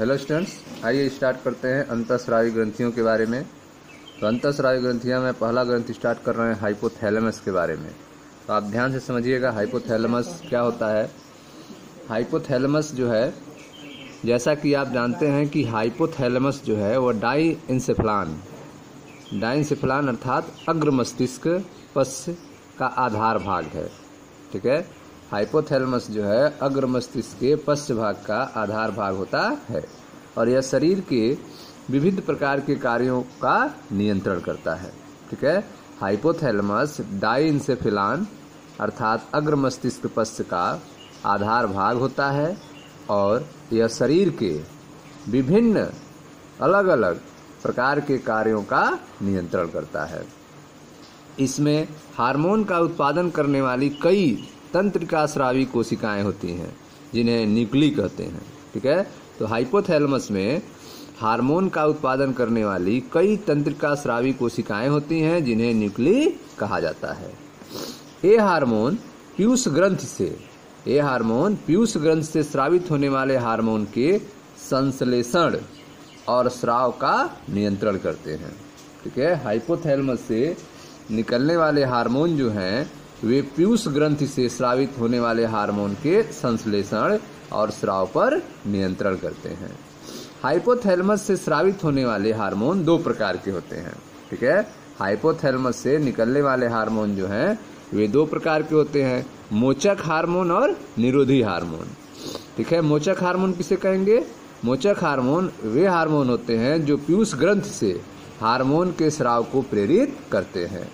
Hello students आइए start करते हैं अंतस्रावी ग्रंथियों के बारे में। तो अंतस्रावी ग्रंथियाँ में पहला ग्रंथ स्टार्ट कर रहे हैं हाइपोथैलेमस के बारे में। तो आप ध्यान से समझिएगा हाइपोथैलेमस क्या होता है? हाइपोथैलेमस जो है, जैसा कि आप जानते हैं कि हाइपोथैलेमस जो है वह डाई इंसेफ्लान डाई इंसेफ्लान अर्थात अग्र मस्तिष्क पश्च का आधार भाग है। ठीक है? हाइपोथैलेमस जो है, अग्र मस्तिष्क के पश्च भाग का आधार भाग होता है और यह शरीर के विभिन्न प्रकार के कार्यों का नियंत्रण करता है। ठीक है? हाइपोथैलेमस डाइंसेफिलान अर्थात अग्र मस्तिष्क पश्च का आधार भाग होता है और यह शरीर के विभिन्न अलग अलग प्रकार के कार्यों का नियंत्रण करता है। इसमें हार्मोन का उत्पादन करने वाली कई तंत्रिका श्रावी कोशिकाएँ होती हैं, जिन्हें न्यूक्ली कहते हैं, ठीक है? तो हाइपोथैलेमस में हार्मोन का उत्पादन करने वाली कई तंत्रिका श्रावी कोशिकाएँ होती हैं, जिन्हें न्यूक्ली कहा जाता है। ये हार्मोन पीयूष ग्रंथ से ये हार्मोन पीयूष ग्रंथ से स्रावित होने वाले हार्मोन के संश्लेषण और स्राव का नियंत्रण करते हैं, ठीक है? हाइपोथैलेमस से निकलने वाले हार्मोन जो हैं वे पीयूष ग्रंथि से स्रावित होने वाले हार्मोन के संश्लेषण और स्राव पर नियंत्रण करते हैं। हाइपोथैलेमस से स्रावित होने वाले हार्मोन दो प्रकार के होते हैं, ठीक है? हाइपोथैलेमस से निकलने वाले हार्मोन जो हैं, वे दो प्रकार के होते हैं, मोचक हार्मोन और निरोधी हार्मोन। ठीक है? मोचक हार्मोन किसे कहेंगे? मोचक हार्मोन वे हार्मोन होते हैं जो पीयूष ग्रंथ से हार्मोन के स्राव को प्रेरित करते हैं,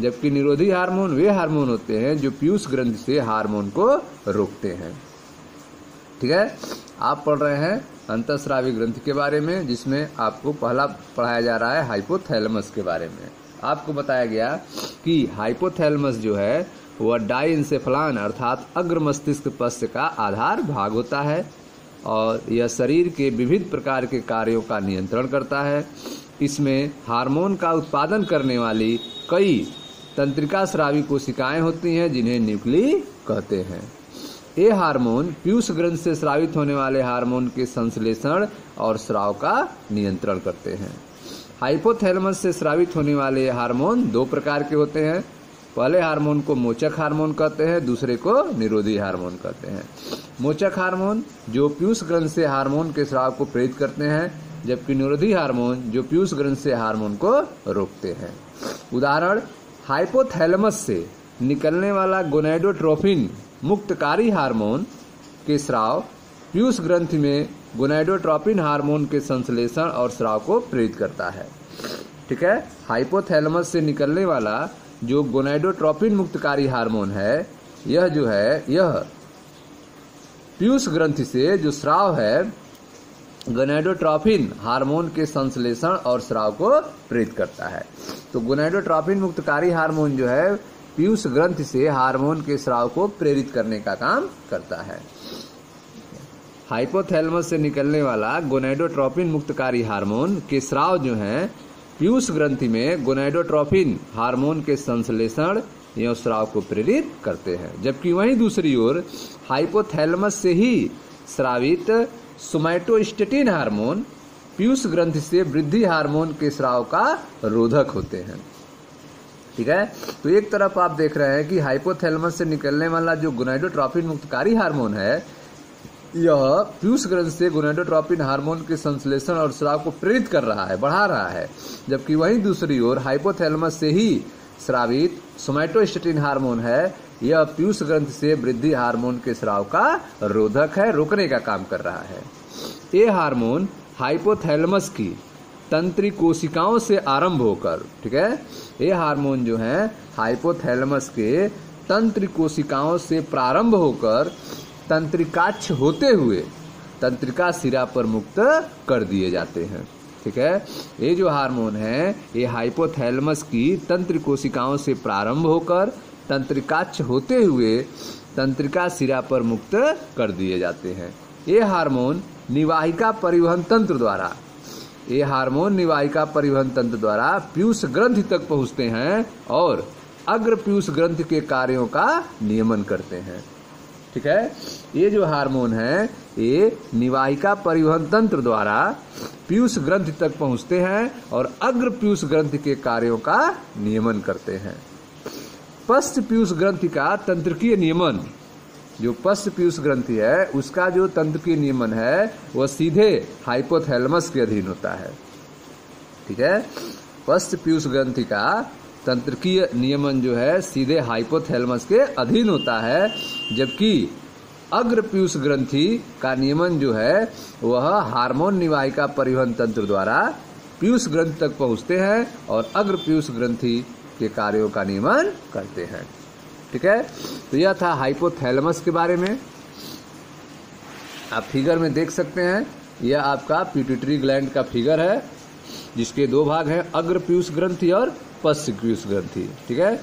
जबकि निरोधी हार्मोन वे हार्मोन होते हैं जो पीयूष ग्रंथ से हार्मोन को रोकते हैं। ठीक है? आप पढ़ रहे हैं अंतस्रावी ग्रंथ के बारे में, जिसमें आपको पहला पढ़ाया जा रहा है हाइपोथैलेमस के बारे में। आपको बताया गया कि हाइपोथैलेमस जो है, वह डाइंसेफलान अर्थात अग्र मस्तिष्क पश्च का आधार भाग होता है और यह शरीर के विविध प्रकार के कार्यों का नियंत्रण करता है। इसमें हार्मोन का उत्पादन करने वाली कई तंत्रिका स्रावी कोशिकाएँ होती हैं, जिन्हें न्यूक्ली कहते हैं। ये हार्मोन पीयूष ग्रंथ से स्रावित होने वाले हार्मोन के संश्लेषण और स्राव का नियंत्रण करते हैं। हाइपोथैलेमस से स्रावित होने वाले हार्मोन दो प्रकार के होते हैं। पहले हार्मोन को मोचक हार्मोन कहते हैं, दूसरे को निरोधी हार्मोन कहते हैं। मोचक हार्मोन, जो पीयूष ग्रंथ से हार्मोन के स्राव को प्रेरित करते हैं जबकि निरोधी हार्मोन, जो पीयूष ग्रंथ से हार्मोन को रोकते हैं। उदाहरण हाइपोथैलेमस से निकलने वाला गोनेडोट्रोफिन मुक्तकारी हार्मोन के स्राव, पीयूष ग्रंथि में गोनेडोट्रोपिन हार्मोन के संश्लेषण और स्राव को प्रेरित करता है। ठीक है? हाइपोथैलेमस से निकलने वाला जो गोनेडोट्रोपिन मुक्तकारी हार्मोन है, यह जो है, यह पीयूष ग्रंथि से जो स्राव है गोनेडोट्रोफिन हार्मोन के संश्लेषण और स्राव को प्रेरित करता है। तो गोनेडोट्रोफिन मुक्तकारी हार्मोन जो है, पीयूष ग्रंथ से हार्मोन के स्राव को प्रेरित करने का काम करता है। हाइपोथैलेमस से निकलने वाला गोनेडोट्रोपिन मुक्तकारी हार्मोन के स्राव जो है, पीयूष ग्रंथि में गोनेडोट्रोपिन हार्मोन के संश्लेषण एवं स्राव को प्रेरित करते हैं। जबकि वहीं दूसरी ओर हाइपोथैलेमस से ही स्रावित सोमैटोस्टेटिन हार्मोन पीयूष ग्रंथि से वृद्धि हार्मोन के स्राव का रोधक होते हैं। ठीक है? तो एक तरफ़ आप देख रहे हैं कि हाइपोथैलेमस से निकलने वाला जो गुनाइडोट्रॉपिन मुक्तकारी हार्मोन है, यह पीयूष ग्रंथ से गुनाइडोट्रोपिन हार्मोन के संश्लेषण और स्राव को प्रेरित कर रहा है, बढ़ा रहा है। जबकि वहीं दूसरी ओर हाइपोथैलेमस से ही स्रावित सोमैटोस्टेटिन हार्मोन है यह पीयूष ग्रंथ से वृद्धि हार्मोन के स्राव का रोधक है, रोकने का काम कर रहा है। ये हार्मोन हाइपोथैलेमस की तंत्री कोशिकाओं से आरंभ होकर, ठीक है? ये हार्मोन जो है, हाइपोथैलेमस के तंत्र कोशिकाओं से प्रारंभ होकर तंत्रिकाक्ष होते हुए तंत्रिका सिरा पर मुक्त कर दिए जाते हैं, ठीक है? ये जो हार्मोन है, ये हाइपोथैलेमस की तंत्र कोशिकाओं से प्रारंभ होकर तंत्रिकाक्ष होते हुए तंत्रिका सिरा पर मुक्त कर दिए जाते हैं। ये हार्मोन निवाहिका परिवहन तंत्र द्वारा ये हार्मोन निवाहिका परिवहन तंत्र द्वारा पीयूष ग्रंथि तक पहुँचते हैं और अग्र पीयूष ग्रंथि के कार्यों का नियमन करते हैं। ठीक है? ये जो हार्मोन है, ये निवाहिका परिवहन तंत्र द्वारा पीयूष ग्रंथि तक पहुँचते हैं और अग्र पीयूष ग्रंथि के कार्यों का नियमन करते हैं। पश्च पीयूष ग्रंथि का तंत्रकीय नियमन। जो पश्च पीयूष ग्रंथि है, उसका जो तंत्रकीय नियमन है, वह सीधे हाइपोथैलेमस के अधीन होता है। ठीक है? पश्च पीयूष ग्रंथि का तंत्रकीय नियमन जो है, सीधे हाइपोथैलेमस के अधीन होता है, जबकि अग्र पीयूष ग्रंथि का नियमन जो है, वह हार्मोन निवाहिका परिवहन तंत्र द्वारा पीयूष ग्रंथि तक पहुँचते हैं, और अग्र पीयूष ग्रंथि के कार्यों का नियमन करते हैं। ठीक है? तो यह था हाइपोथैलेमस के बारे में। आप फिगर में देख सकते हैं, यह आपका प्यूटिटरी ग्लैंड का फिगर है, जिसके दो भाग हैं अग्र पीयूष ग्रंथि और पश्च पीयूष ग्रंथि। ठीक है?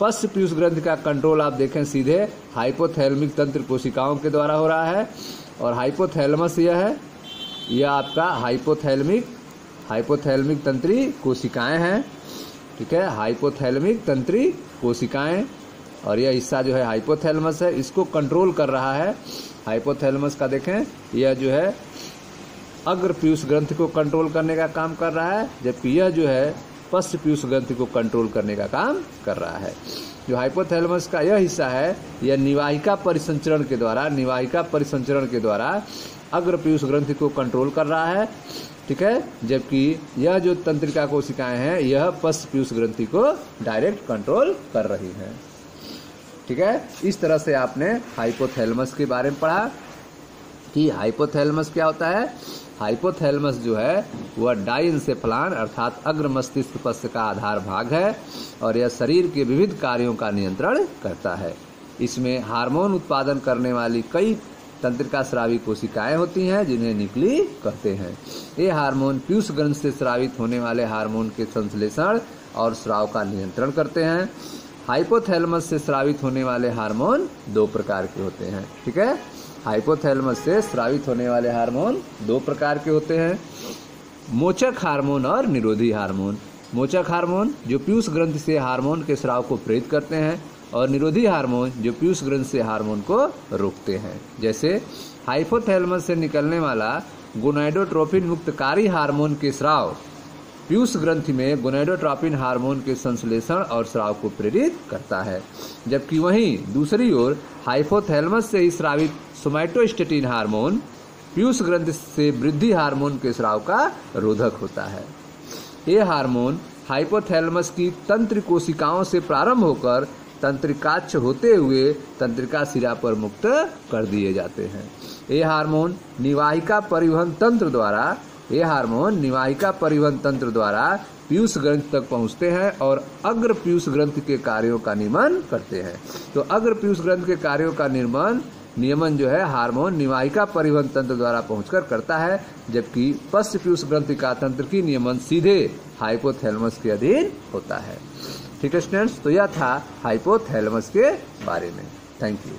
पश्च पीयूष ग्रंथि का कंट्रोल आप देखें सीधे हाइपोथैलेमिक तंत्र कोशिकाओं के द्वारा हो रहा है, और हाइपोथैलमस यह है, यह आपका हाइपोथैलमिक हाइपोथैलेमिक तंत्री कोशिकाएँ हैं। ठीक है? हाइपोथैलेमिक तंत्री कोशिकाएँ और यह हिस्सा जो है हाइपोथैलेमस है, इसको कंट्रोल कर रहा है। हाइपोथैलेमस का देखें, यह जो है अग्र पीयूष ग्रंथि को कंट्रोल करने का काम कर रहा है, जबकि यह जो है पश्च पीयूष ग्रंथि को कंट्रोल करने का काम कर रहा है। जो हाइपोथैलेमस का यह हिस्सा है, यह निवाहिका परिसंचरण के द्वारा, निवाहिका परिसंचरण के द्वारा अग्र पीयूष ग्रंथि को कंट्रोल कर रहा है। ठीक है? जबकि यह जो तंत्रिका कोशिकाएँ हैं, यह पश्च पीयूष ग्रंथि को डायरेक्ट कंट्रोल कर रही हैं। ठीक है? इस तरह से आपने हाइपोथैलेमस के बारे में पढ़ा कि हाइपोथैलेमस क्या होता है? हाइपोथैलेमस जो है, वह डाइंसेफलान अर्थात अग्र मस्तिष्क पश्च का आधार भाग है और यह शरीर के विविध कार्यों का नियंत्रण करता है। इसमें हार्मोन उत्पादन करने वाली कई तंत्रिका श्रावी कोशिकाएँ होती हैं, जिन्हें निकली कहते हैं। ये हार्मोन पीयूष ग्रंथ से स्रावित होने वाले हार्मोन के संश्लेषण और स्राव का नियंत्रण करते हैं। हाइपोथैलेमस से स्रावित होने वाले हार्मोन दो प्रकार के होते हैं, ठीक है? हाइपोथैलेमस से स्रावित होने वाले हार्मोन दो प्रकार के होते हैं। मोचक हार्मोन और निरोधी हार्मोन। मोचक हार्मोन, जो पीयूष ग्रंथ से हार्मोन के स्राव को प्रेरित करते हैं और निरोधी हार्मोन जो पीयूष ग्रंथ से हार्मोन को रोकते हैं। जैसे हाइपोथैलेमस से निकलने वाला गोनाइडोट्रोपिन मुक्तकारी हार्मोन के स्राव। पीयूष ग्रंथि में गोनेडोट्रोपिन हार्मोन के संश्लेषण और स्राव को प्रेरित करता है। जबकि वहीं दूसरी ओर हाइपोथैलेमस से ही स्रावित सोमैटोस्टेटिन हार्मोन पीयूष ग्रंथ से वृद्धि हार्मोन के स्राव का रोधक होता है। ये हार्मोन हाइपोथैलेमस की तंत्र कोशिकाओं से प्रारंभ होकर तंत्रिकाक्ष होते हुए तंत्रिका सिरा पर मुक्त कर दिए जाते हैं। ये हार्मोन निवाहिका परिवहन तंत्र द्वारा ये हार्मोन निवाहिका परिवहन तंत्र द्वारा पीयूष ग्रंथ तक पहुँचते हैं और अग्र पीयूष ग्रंथ के कार्यों का नियमन करते हैं। तो अग्र पीयूष ग्रंथ के कार्यों का निर्माण, नियमन जो है, हार्मोन निवाहिका परिवहन तंत्र द्वारा पहुंचकर करता है, जबकि पश्च पीयूष ग्रंथि का तंत्र की नियमन सीधे हाइपोथैलेमस के अधीन होता है। ठीक है स्टूडेंट्स तो यह था हाइपोथैलेमस के बारे में। Thank you